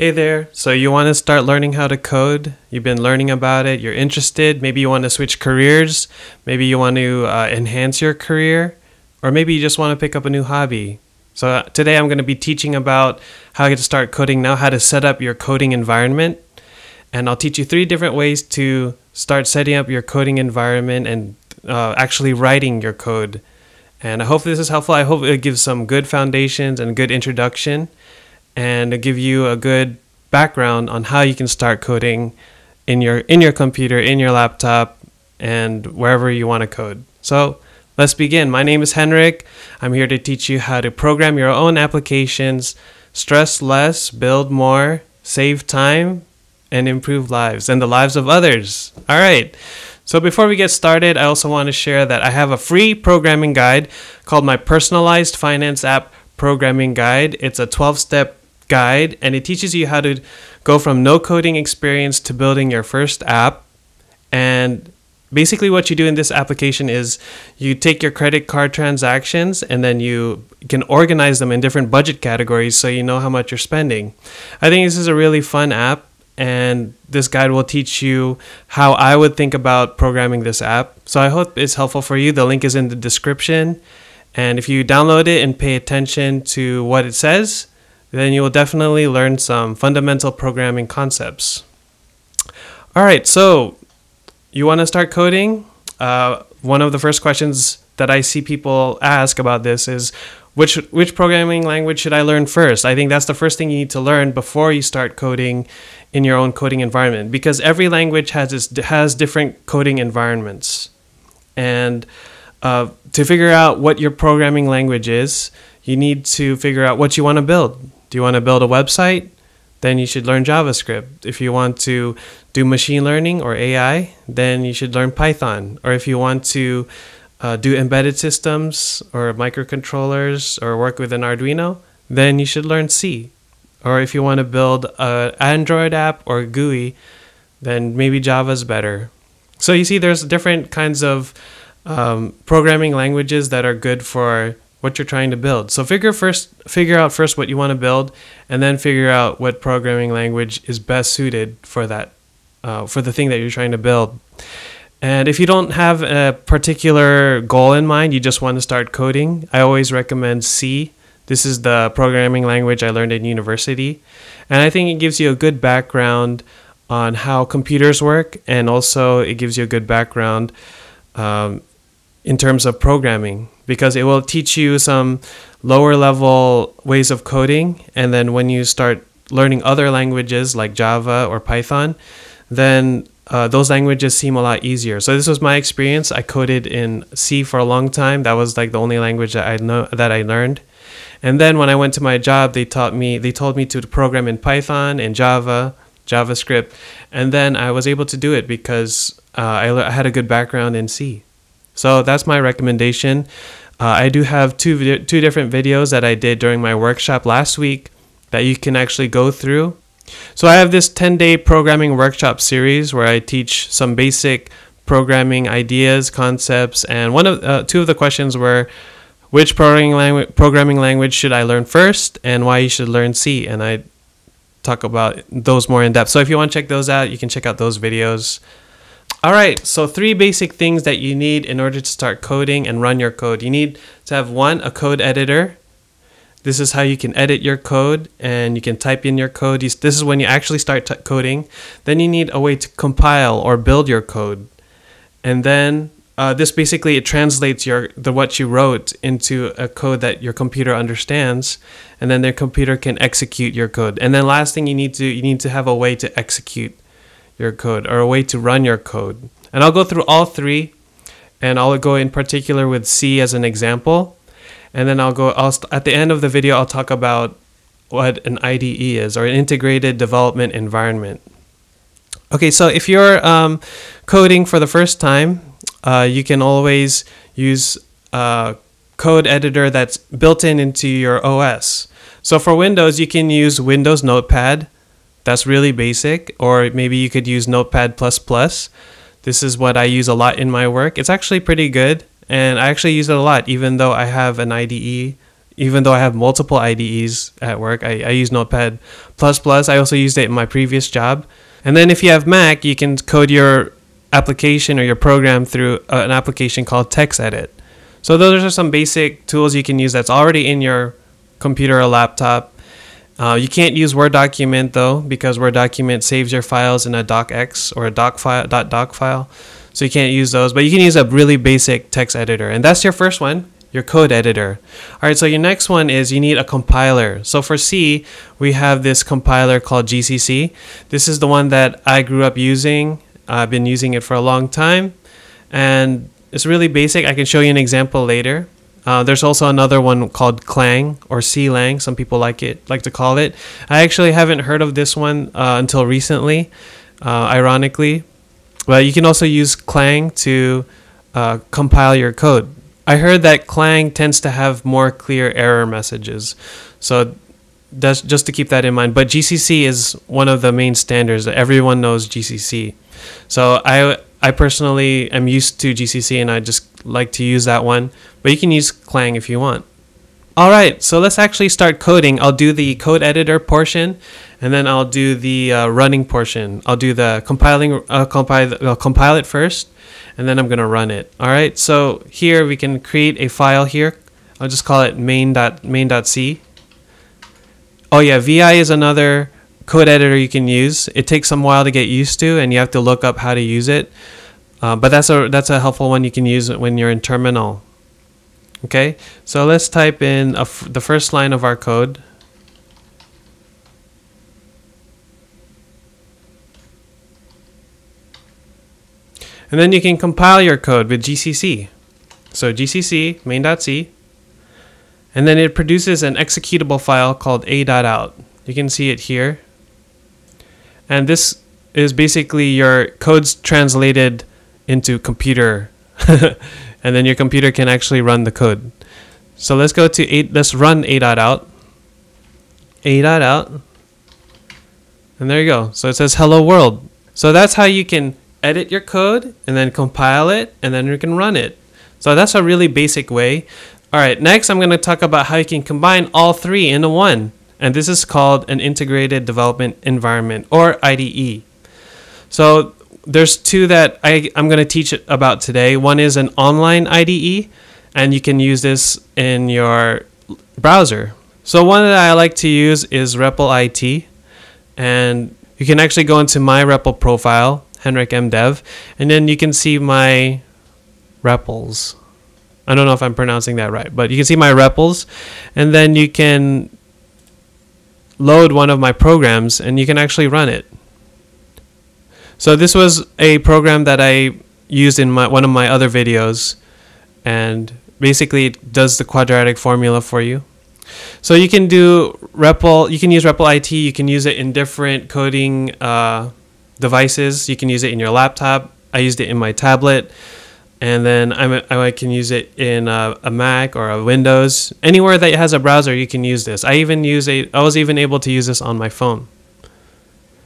Hey there. So, you want to start learning how to code? You've been learning about it, you're interested. Maybe you want to switch careers. Maybe you want to uh, enhance your career. Or maybe you just want to pick up a new hobby. So, uh, today I'm going to be teaching about how to start coding now, how to set up your coding environment. And I'll teach you three different ways to start setting up your coding environment and uh, actually writing your code. And I hope this is helpful. I hope it gives some good foundations and good introduction and give you a good background on how you can start coding in your in your computer, in your laptop, and wherever you want to code. So let's begin. My name is Henrik. I'm here to teach you how to program your own applications, stress less, build more, save time, and improve lives and the lives of others. All right. So before we get started, I also want to share that I have a free programming guide called my Personalized Finance App Programming Guide. It's a 12 step guide and it teaches you how to go from no coding experience to building your first app. And basically, what you do in this application is you take your credit card transactions and then you can organize them in different budget categories so you know how much you're spending. I think this is a really fun app. And this guide will teach you how I would think about programming this app. So I hope it's helpful for you. The link is in the description. And if you download it and pay attention to what it says, then you will definitely learn some fundamental programming concepts. All right, so you want to start coding? Uh, one of the first questions that I see people ask about this is which which programming language should I learn first? I think that's the first thing you need to learn before you start coding in your own coding environment because every language has its, has different coding environments. And uh, to figure out what your programming language is, you need to figure out what you want to build. Do you want to build a website? Then you should learn JavaScript. If you want to do machine learning or AI, then you should learn Python. Or if you want to uh, do embedded systems or microcontrollers or work with an Arduino, then you should learn C. Or if you want to build an Android app or GUI, then maybe Java's better. So you see, there's different kinds of um, programming languages that are good for what you're trying to build. So figure first figure out first what you want to build and then figure out what programming language is best suited for that uh, for the thing that you're trying to build. And if you don't have a particular goal in mind, you just want to start coding, I always recommend C. This is the programming language I learned in university. And I think it gives you a good background on how computers work, and also it gives you a good background um, in terms of programming because it will teach you some lower level ways of coding and then when you start learning other languages like Java or Python then uh, those languages seem a lot easier. So this was my experience. I coded in C for a long time. That was like the only language that I know that I learned. And then when I went to my job, they taught me they told me to program in Python and Java, JavaScript, and then I was able to do it because uh, I, I had a good background in C. So that's my recommendation. Uh, I do have two two different videos that I did during my workshop last week that you can actually go through. So I have this 10-day programming workshop series where I teach some basic programming ideas, concepts, and one of uh, two of the questions were which programming language programming language should I learn first and why you should learn C and I talk about those more in depth. So if you want to check those out, you can check out those videos. All right, so three basic things that you need in order to start coding and run your code. You need to have one, a code editor. This is how you can edit your code and you can type in your code. This is when you actually start coding. Then you need a way to compile or build your code. And then uh, this basically it translates your the what you wrote into a code that your computer understands, and then their computer can execute your code. And then last thing you need to you need to have a way to execute your code or a way to run your code. And I'll go through all three and I'll go in particular with C as an example. And then I'll go I'll st- at the end of the video I'll talk about what an IDE is or an integrated development environment. Okay, so if you're um, coding for the first time, uh, you can always use a code editor that's built in into your OS. So for Windows, you can use Windows Notepad that's really basic. Or maybe you could use Notepad++. This is what I use a lot in my work. It's actually pretty good, and I actually use it a lot, even though I have an IDE even though I have multiple IDEs at work. I, I use Notepad plus plus. I also used it in my previous job. And then if you have Mac, you can code your application or your program through uh, an application called TextEdit. So those are some basic tools you can use that's already in your computer or laptop. Uh, you can't use Word document though because Word document saves your files in a docx or a doc file .doc file. So you can't use those, but you can use a really basic text editor. And that's your first one, your code editor. All right, so your next one is you need a compiler. So for C, we have this compiler called GCC. This is the one that I grew up using. I've been using it for a long time. And it's really basic. I can show you an example later. Uh, there's also another one called Clang or CLang. Some people like it, like to call it. I actually haven't heard of this one uh, until recently, uh, ironically. But you can also use Clang to uh, compile your code. I heard that Clang tends to have more clear error messages, so that's just to keep that in mind. But GCC is one of the main standards everyone knows GCC. So I I personally am used to GCC and I just like to use that one, but you can use Clang if you want. All right, so let's actually start coding. I'll do the code editor portion, and then I'll do the uh, running portion. I'll do the compiling, uh, compile, uh, compile it first, and then I'm gonna run it. All right, so here we can create a file here. I'll just call it main.main.c. Oh yeah, VI is another code editor you can use. It takes some while to get used to, and you have to look up how to use it. Uh, but that's a that's a helpful one you can use when you're in terminal. Okay, so let's type in the first line of our code. And then you can compile your code with GCC. So GCC main.c, and then it produces an executable file called a.out. You can see it here. And this is basically your codes translated into computer and then your computer can actually run the code. So let's go to 8, let's run a dot out. a dot out. And there you go. So it says hello world. So that's how you can edit your code and then compile it and then you can run it. So that's a really basic way. All right, next I'm going to talk about how you can combine all three into one. And this is called an integrated development environment or IDE. So there's two that I, I'm going to teach about today. One is an online IDE, and you can use this in your browser. So one that I like to use is REPL IT, and you can actually go into my REPL profile, Henrik M. Dev, and then you can see my REPLs. I don't know if I'm pronouncing that right, but you can see my REPLs, and then you can load one of my programs, and you can actually run it. So this was a program that I used in my one of my other videos, and basically it does the quadratic formula for you. So you can do REPL, you can use Replit, you can use it in different coding uh, devices. You can use it in your laptop. I used it in my tablet, and then I'm, I can use it in a, a Mac or a Windows. Anywhere that has a browser, you can use this. I even use a, I was even able to use this on my phone.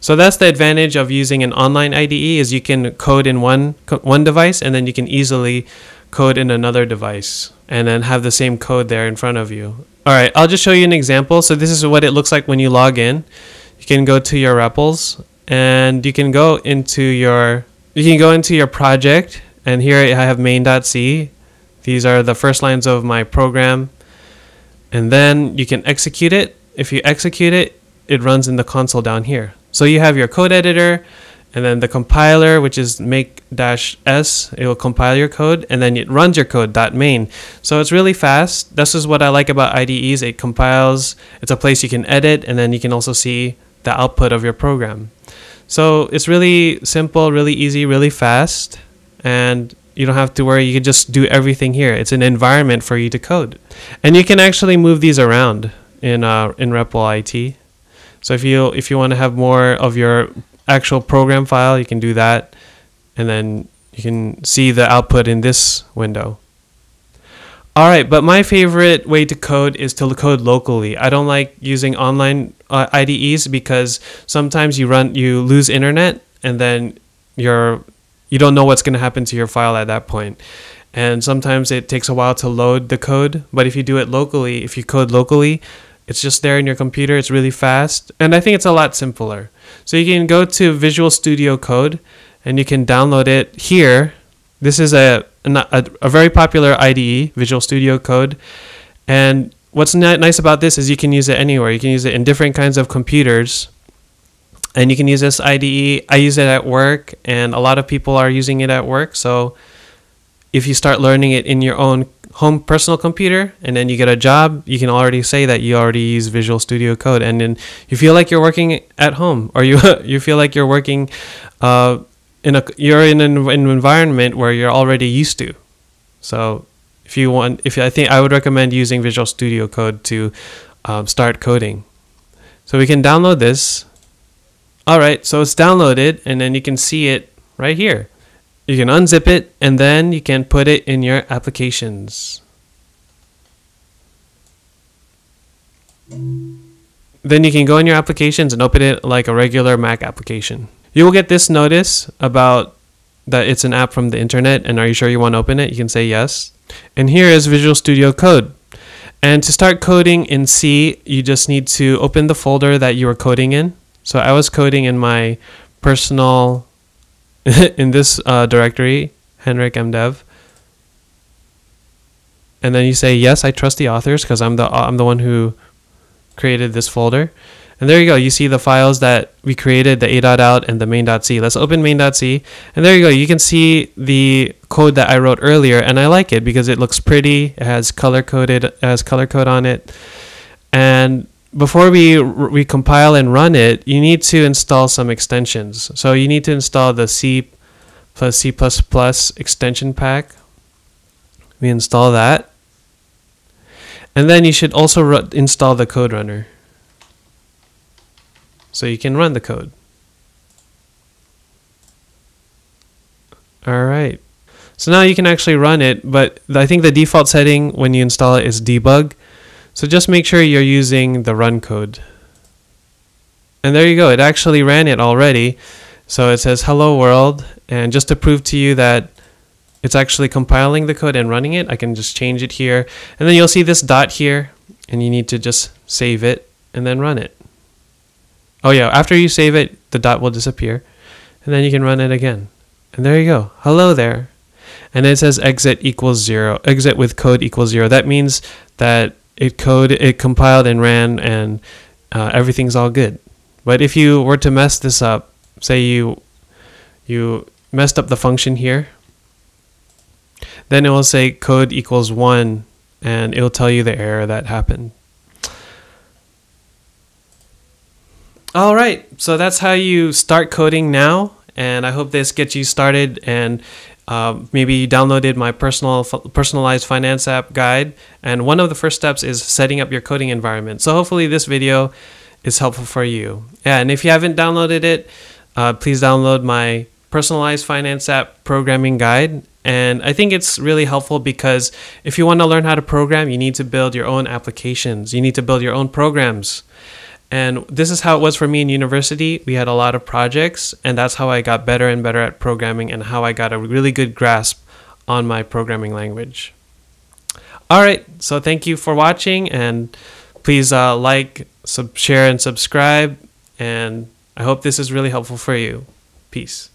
So that's the advantage of using an online IDE is you can code in one one device and then you can easily code in another device and then have the same code there in front of you. All right, I'll just show you an example. So this is what it looks like when you log in. You can go to your REPLs and you can go into your you can go into your project and here I have main.c. These are the first lines of my program. And then you can execute it. If you execute it, it runs in the console down here. So you have your code editor and then the compiler, which is make dash s, it will compile your code and then it runs your code main. So it's really fast. This is what I like about IDEs. It compiles, it's a place you can edit and then you can also see the output of your program. So it's really simple, really easy, really fast, and you don't have to worry. You can just do everything here. It's an environment for you to code, and you can actually move these around in uh, in Replit. So if you if you want to have more of your actual program file, you can do that, and then you can see the output in this window. All right, but my favorite way to code is to code locally. I don't like using online uh, IDEs because sometimes you run you lose internet and then you're you don't know what's going to happen to your file at that point. and sometimes it takes a while to load the code. But if you do it locally, if you code locally, it's just there in your computer. It's really fast, and I think it's a lot simpler. So you can go to Visual Studio Code, and you can download it here. This is a a, a very popular IDE, Visual Studio Code, and what's nice about this is you can use it anywhere. You can use it in different kinds of computers. And you can use this IDE. I use it at work, and a lot of people are using it at work. So if you start learning it in your own home personal computer and then you get a job, you can already say that you already use Visual Studio Code, and then you feel like you're working at home, or you you feel like you're working uh, in a you're in an, an environment where you're already used to. So if you want, if I think I would recommend using Visual Studio Code to um, start coding. So we can download this. All right, so it's downloaded, and then you can see it right here. You can unzip it and then you can put it in your applications. Then you can go in your applications and open it like a regular Mac application. You will get this notice about that it's an app from the internet and are you sure you want to open it? You can say yes. And here is Visual Studio Code. And to start coding in C, you just need to open the folder that you are coding in. So I was coding in my personal in this uh, directory, Henrik MDev, and then you say yes, I trust the authors because I'm the I'm the one who created this folder. And there you go. You see the files that we created, the a.out and the main.c. Let's open main.c. And there you go. You can see the code that I wrote earlier. And I like it because it looks pretty. It has color coded, it has color code on it. And before we we compile and run it, you need to install some extensions. So you need to install the C plus C++ extension pack. We install that. And then you should also install the code runner. So you can run the code. All right. So now you can actually run it, but I think the default setting when you install it is debug. So just make sure you're using the run code. And there you go, it actually ran it already. So it says hello world, and just to prove to you that it's actually compiling the code and running it, I can just change it here. And then you'll see this dot here, and you need to just save it and then run it. Oh yeah, after you save it, the dot will disappear, and then you can run it again. And there you go, hello there. And it says exit equals zero, exit with code equals zero. That means that it code it compiled and ran and uh, everything's all good. But if you were to mess this up, say you you messed up the function here, then it will say code equals one and it will tell you the error that happened. All right, so that's how you start coding now, and I hope this gets you started and uh, maybe you downloaded my personal personalized finance app guide, and one of the first steps is setting up your coding environment. So hopefully this video is helpful for you. Yeah, and if you haven't downloaded it, uh, please download my personalized finance app programming guide. And I think it's really helpful because if you want to learn how to program, you need to build your own applications. You need to build your own programs. And this is how it was for me in university. We had a lot of projects, and that's how I got better and better at programming and how I got a really good grasp on my programming language. All right, so thank you for watching, and please uh, like, sub- share, and subscribe. And I hope this is really helpful for you. Peace.